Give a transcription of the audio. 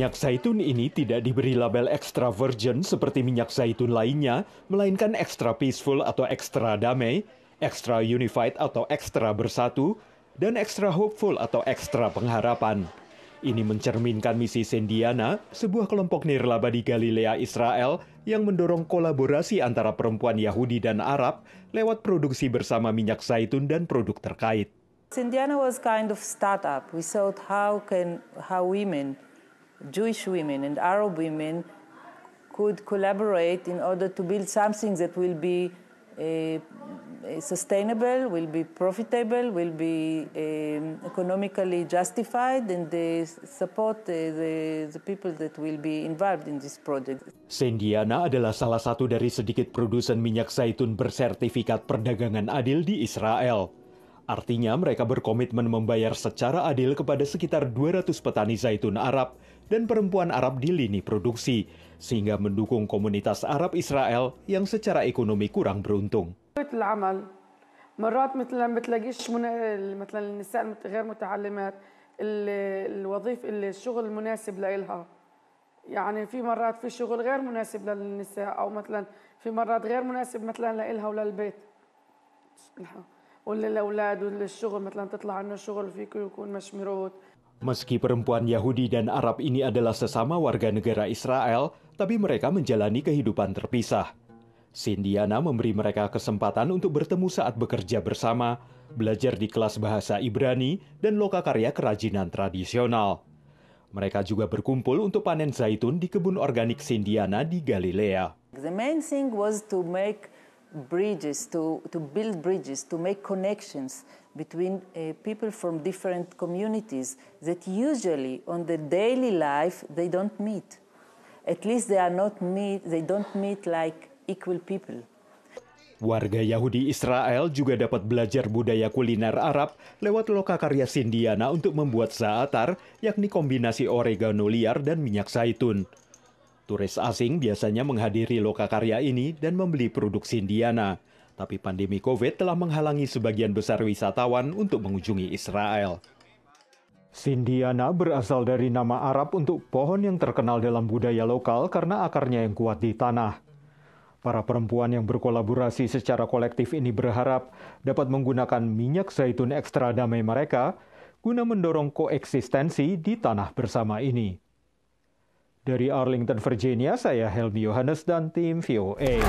Minyak zaitun ini tidak diberi label extra virgin seperti minyak zaitun lainnya, melainkan extra peaceful atau extra damai, extra unified atau extra bersatu, dan extra hopeful atau extra pengharapan. Ini mencerminkan misi Sendiana, sebuah kelompok nirlaba di Galilea, Israel, yang mendorong kolaborasi antara perempuan Yahudi dan Arab lewat produksi bersama minyak zaitun dan produk terkait. Sendiana was kind of startup. We thought how can how women Jewish women and Arab women could collaborate in order to build something that will be uh, sustainable, will be profitable, will be um, economically justified, and they support uh, the, the people that will be involved in this project. Sendiana adalah salah satu dari sedikit produsen minyak zaitun bersertifikat perdagangan adil di Israel. Artinya mereka berkomitmen membayar secara adil kepada sekitar 200 petani zaitun Arab dan perempuan Arab di lini produksi, sehingga mendukung komunitas Arab Israel yang secara ekonomi kurang beruntung. مرات مثلا ما بتلاقيش مثلا النساء غير متعلمات الوظيفه الشغل المناسب لها يعني في مرات في شغل غير مناسب للنساء أو مثلا في مرات غير مناسب مثلا لها وللبيت وللاولاد وللشغل مثلا تطلع عنه شغل فيك يكون مش مرود Meski perempuan Yahudi dan Arab ini adalah sesama warga negara Israel, tapi mereka menjalani kehidupan terpisah. Sindiana memberi mereka kesempatan untuk bertemu saat bekerja bersama, belajar di kelas bahasa Ibrani, dan lokakarya kerajinan tradisional. Mereka juga berkumpul untuk panen zaitun di kebun organik Sindiana di Galilea. The main thing was to make bridges, to, to build bridges, to make connections between uh, people from different communities that usually on the daily life they don't meet. At least they are not meet, they don't meet like equal people. Warga Yahudi Israel juga dapat belajar budaya kuliner Arab lewat lokakarya Sindiana untuk membuat zaatar, yakni kombinasi oregano liar dan minyak zaitun. Turis asing biasanya menghadiri lokakarya ini dan membeli produk Sindiana. Tapi pandemi COVID telah menghalangi sebagian besar wisatawan untuk mengunjungi Israel. Sindiana berasal dari nama Arab untuk pohon yang terkenal dalam budaya lokal karena akarnya yang kuat di tanah. Para perempuan yang berkolaborasi secara kolektif ini berharap dapat menggunakan minyak zaitun ekstra damai mereka guna mendorong koeksistensi di tanah bersama ini. Dari Arlington, Virginia, saya Helmi Yohanes dan tim VOA.